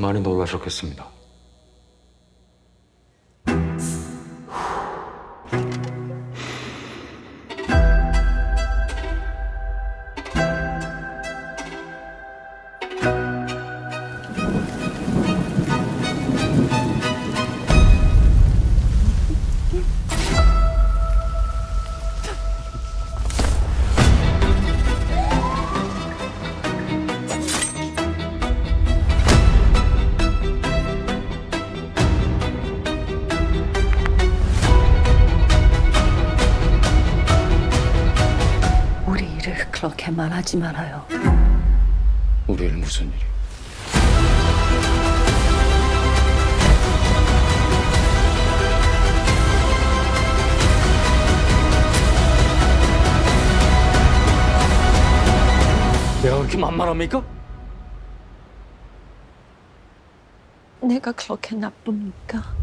많이 놀라셨겠습니다. 우리 일을 그렇게 말하지 말아요. 우리 일 무슨 일이? 내가 그렇게 만만합니까? 내가 그렇게 나쁩니까?